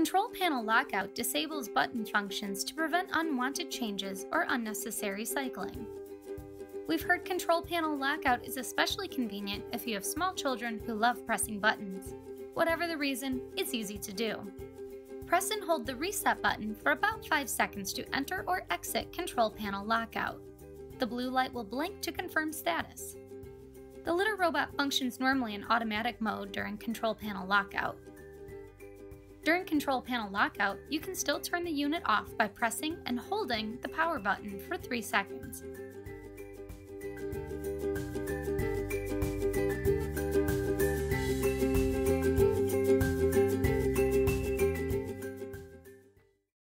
Control Panel Lockout disables button functions to prevent unwanted changes or unnecessary cycling. We've heard Control Panel Lockout is especially convenient if you have small children who love pressing buttons. Whatever the reason, it's easy to do. Press and hold the reset button for about 5 seconds to enter or exit Control Panel Lockout. The blue light will blink to confirm status. The litter robot functions normally in automatic mode during Control Panel Lockout. During Control Panel Lockout, you can still turn the unit off by pressing and holding the power button for 3 seconds.